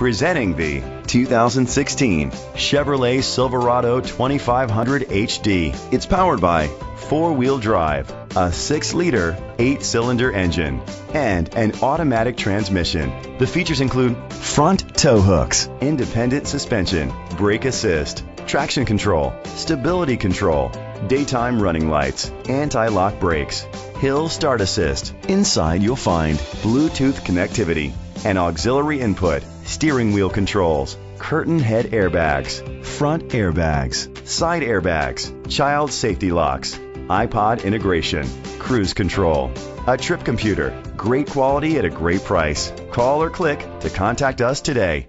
Presenting the 2016 Chevrolet Silverado 2500 HD. It's powered by four-wheel drive, a six-liter, eight-cylinder engine, and an automatic transmission. The features include front tow hooks, independent suspension, brake assist, traction control, stability control, daytime running lights, anti-lock brakes, hill start assist. Inside you'll find Bluetooth connectivity, an auxiliary input, steering wheel controls, curtain head airbags, front airbags, side airbags, child safety locks, iPod integration, cruise control, a trip computer. Great quality at a great price. Call or click to contact us today.